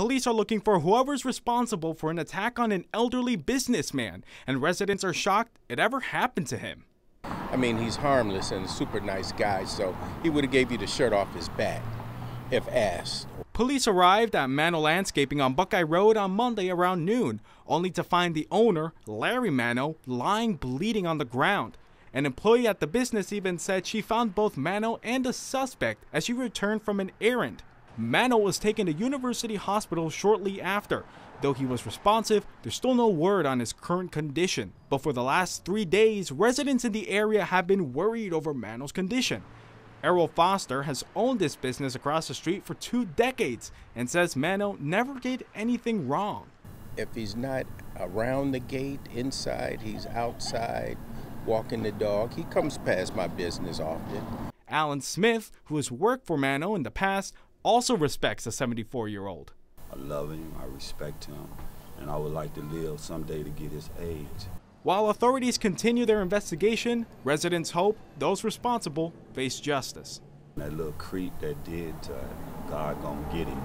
police are looking for whoever's responsible for an attack on an elderly businessman, and residents are shocked it ever happened to him. I mean, he's harmless and a super nice guy, so he would have gave you the shirt off his back if asked. Police arrived at Manno Landscaping on Buckeye Road on Monday around noon, only to find the owner, Larry Manno, lying bleeding on the ground. An employee at the business even said she found both Manno and a suspect as she returned from an errand. Manno was taken to University Hospital shortly after. Though he was responsive, there's still no word on his current condition. But for the last three days, residents in the area have been worried over Manno's condition. Errol Foster has owned this business across the street for two decades and says Manno never did anything wrong. If he's not around the gate, inside, he's outside, walking the dog. He comes past my business often. Alan Smith, who has worked for Manno in the past, also respects the 74 year old. I love him, I respect him, and I would like to live someday to get his age. While authorities continue their investigation, residents hope those responsible face justice. That little creep that did to God gonna get him.